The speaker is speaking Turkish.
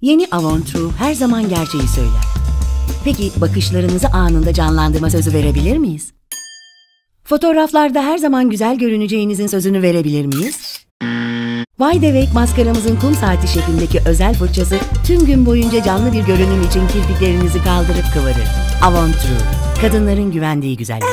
Yeni Avon True her zaman gerçeği söyler. Peki bakışlarınızı anında canlandırma sözü verebilir miyiz? Fotoğraflarda her zaman güzel görüneceğinizin sözünü verebilir miyiz? Wide Awake maskaramızın kum saati şeklindeki özel fırçası tüm gün boyunca canlı bir görünüm için kirpiklerinizi kaldırıp kıvırır. Avon True, kadınların güvendiği güzellik.